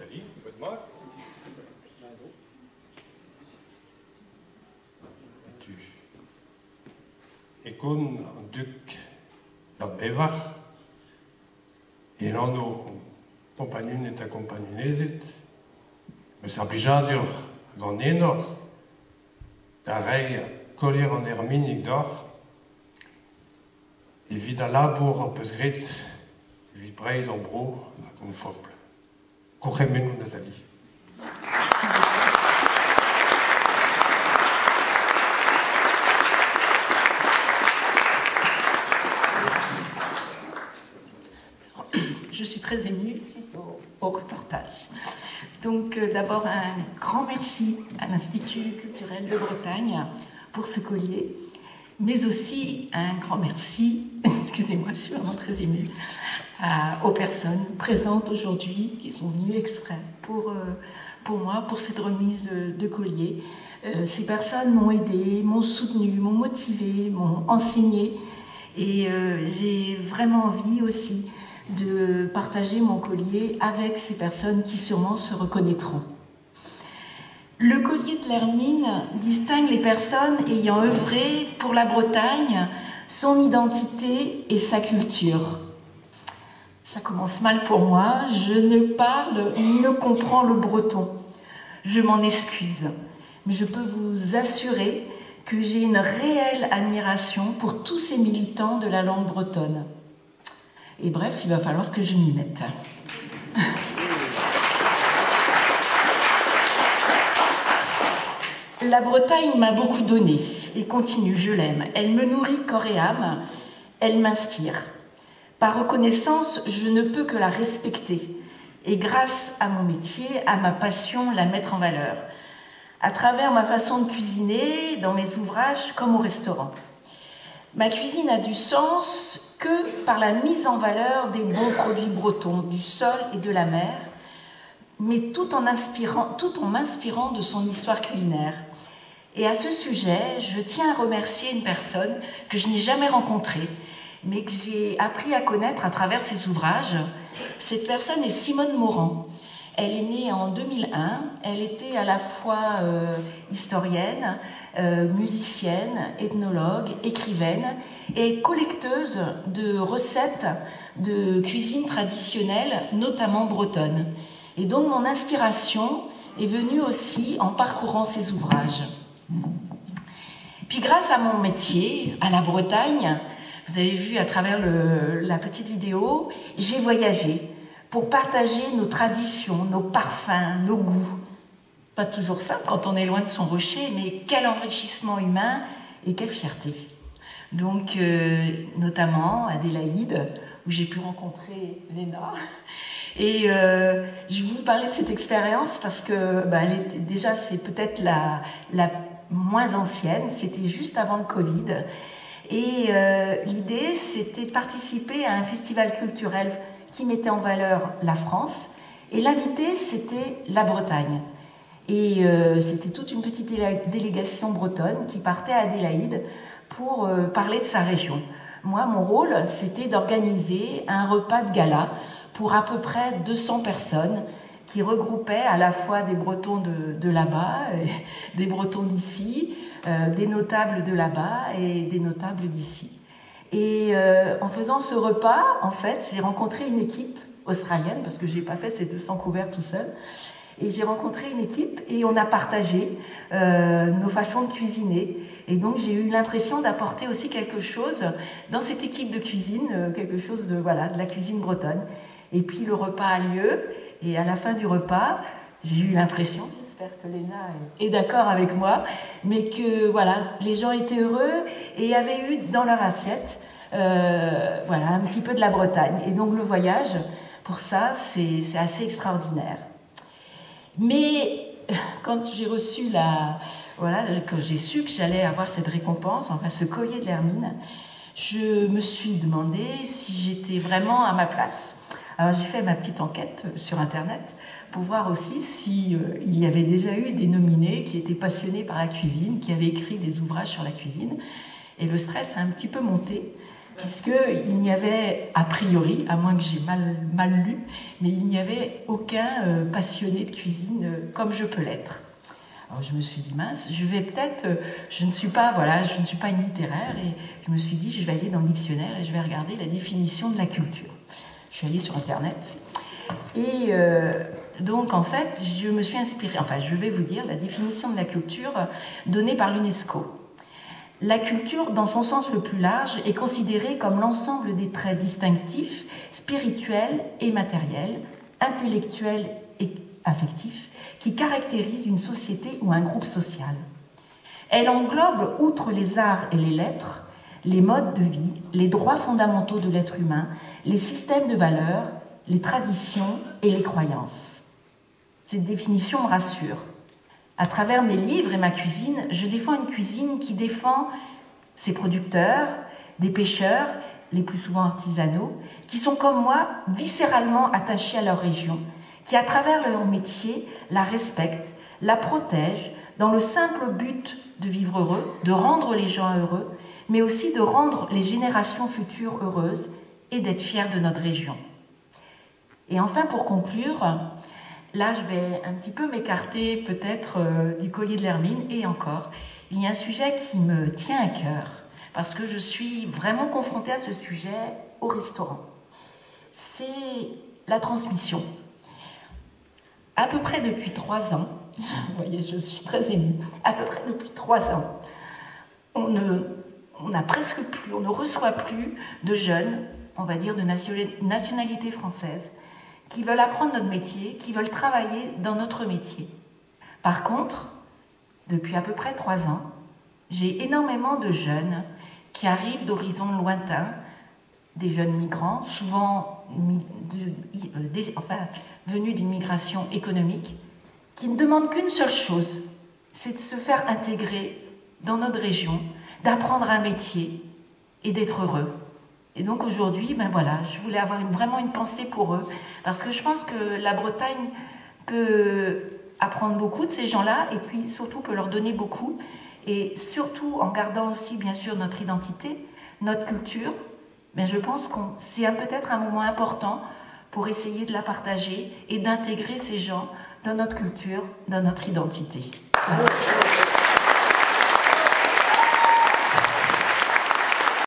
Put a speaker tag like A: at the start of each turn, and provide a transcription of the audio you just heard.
A: Nathalie, moi. Tu Ekon duk da bevar, et l'anno compagnon et accompagnonesit, me sablijadur gant enor, da rei collier en herminig d'or, et vid a labour a peus grit, vid breiz en bro a gant Kouchemenou Nathalie.
B: Je suis très émue au, au reportage. Donc euh, d'abord un grand merci à l'Institut culturel de Bretagne pour ce collier, mais aussi un grand merci, excusez-moi, je suis vraiment très émue, aux personnes présentes aujourd'hui qui sont venues exprès pour, euh, pour moi, pour cette remise de collier. Euh, ces personnes m'ont aidé, m'ont soutenu, m'ont motivé, m'ont enseigné et euh, j'ai vraiment envie aussi de partager mon collier avec ces personnes qui sûrement se reconnaîtront. Le collier de l'Hermine distingue les personnes ayant œuvré pour la Bretagne, son identité et sa culture. Ça commence mal pour moi, je ne parle ni ne comprends le breton. Je m'en excuse, mais je peux vous assurer que j'ai une réelle admiration pour tous ces militants de la langue bretonne. Et bref, il va falloir que je m'y mette. La Bretagne m'a beaucoup donné et continue, je l'aime. Elle me nourrit corps et âme, elle m'inspire. Par reconnaissance, je ne peux que la respecter et grâce à mon métier, à ma passion, la mettre en valeur. À travers ma façon de cuisiner, dans mes ouvrages comme au restaurant. Ma cuisine a du sens que par la mise en valeur des bons produits bretons, du sol et de la mer, mais tout en, m'inspirant de son histoire culinaire. Et à ce sujet, je tiens à remercier une personne que je n'ai jamais rencontrée, mais que j'ai appris à connaître à travers ses ouvrages. Cette personne est Simone Morand. Elle est née en 2001. Elle était à la fois euh, historienne, euh, musicienne, ethnologue, écrivaine et collecteuse de recettes de cuisine traditionnelle, notamment bretonne. Et donc mon inspiration est venue aussi en parcourant ses ouvrages. Puis grâce à mon métier, à la Bretagne, vous avez vu à travers la petite vidéo, j'ai voyagé pour partager nos traditions, nos parfums, nos goûts. Pas toujours simple quand on est loin de son rocher, mais quel enrichissement humain et quelle fierté. Donc, euh, notamment Adélaïde, où j'ai pu rencontrer Léna. Et euh, je vous parler de cette expérience parce que bah, déjà, c'est peut-être la moins ancienne, c'était juste avant le Covid. Et euh, l'idée, c'était de participer à un festival culturel qui mettait en valeur la France. Et l'invité, c'était la Bretagne. Et euh, c'était toute une petite délégation bretonne qui partait à Adélaïde pour euh, parler de sa région. Moi, mon rôle, c'était d'organiser un repas de gala pour à peu près 200 personnes qui regroupaient à la fois des Bretons de, là-bas, des Bretons d'ici, euh, des notables de là-bas et des notables d'ici. Et euh, en faisant ce repas, en fait, j'ai rencontré une équipe australienne, parce que j'ai pas fait ces 200 couverts tout seul. Et j'ai rencontré une équipe et on a partagé euh, nos façons de cuisiner. Et donc j'ai eu l'impression d'apporter aussi quelque chose dans cette équipe de cuisine, quelque chose de voilà de la cuisine bretonne. Et puis le repas a lieu et à la fin du repas, j'ai eu l'impression, j'espère que Léna est d'accord avec moi, mais que voilà les gens étaient heureux et avaient eu dans leur assiette euh, voilà un petit peu de la Bretagne. Et donc le voyage, pour ça, c'est assez extraordinaire. Mais quand j'ai reçu la, voilà, quand j'ai su que j'allais avoir cette récompense, enfin ce collier de l'Hermine, je me suis demandé si j'étais vraiment à ma place. Alors j'ai fait ma petite enquête sur Internet pour voir aussi si euh, il y avait déjà eu des nominés qui étaient passionnés par la cuisine, qui avaient écrit des ouvrages sur la cuisine. Et le stress a un petit peu monté puisqu'il n'y avait, a priori, à moins que j'ai mal, lu, mais il n'y avait aucun euh, passionné de cuisine euh, comme je peux l'être. Alors je me suis dit, mince, je vais peut-être, euh, je ne suis pas, voilà, je ne suis pas une littéraire, et je me suis dit, je vais aller dans le dictionnaire et je vais regarder la définition de la culture. Je suis allée sur Internet, et donc en fait, je me suis inspirée, enfin je vais vous dire la définition de la culture donnée par l'UNESCO. La culture, dans son sens le plus large, est considérée comme l'ensemble des traits distinctifs, spirituels et matériels, intellectuels et affectifs, qui caractérisent une société ou un groupe social. Elle englobe, outre les arts et les lettres, les modes de vie, les droits fondamentaux de l'être humain, les systèmes de valeurs, les traditions et les croyances. Cette définition me rassure. À travers mes livres et ma cuisine, je défends une cuisine qui défend ses producteurs, des pêcheurs, les plus souvent artisanaux, qui sont comme moi viscéralement attachés à leur région, qui à travers leur métier la respectent, la protègent dans le simple but de vivre heureux, de rendre les gens heureux, mais aussi de rendre les générations futures heureuses et d'être fiers de notre région. Et enfin, pour conclure, Là, je vais un petit peu m'écarter peut-être euh, du collier de l'hermine et encore. Il y a un sujet qui me tient à cœur parce que je suis vraiment confrontée à ce sujet au restaurant. C'est la transmission. À peu près depuis trois ans, vous voyez, je suis très émue, à peu près depuis trois ans, on ne, on a presque plus, on ne reçoit plus de jeunes, on va dire de nationalité française, qui veulent apprendre notre métier, qui veulent travailler dans notre métier. Par contre, depuis à peu près trois ans, j'ai énormément de jeunes qui arrivent d'horizons lointains, des jeunes migrants, souvent euh, venus d'une migration économique, qui ne demandent qu'une seule chose, c'est de se faire intégrer dans notre région, d'apprendre un métier et d'être heureux. Et donc aujourd'hui, ben voilà, je voulais avoir vraiment une pensée pour eux, parce que je pense que la Bretagne peut apprendre beaucoup de ces gens-là, et puis surtout peut leur donner beaucoup, et surtout en gardant aussi bien sûr notre identité, notre culture, mais je pense que c'est peut-être un moment important pour essayer de la partager et d'intégrer ces gens dans notre culture, dans notre identité.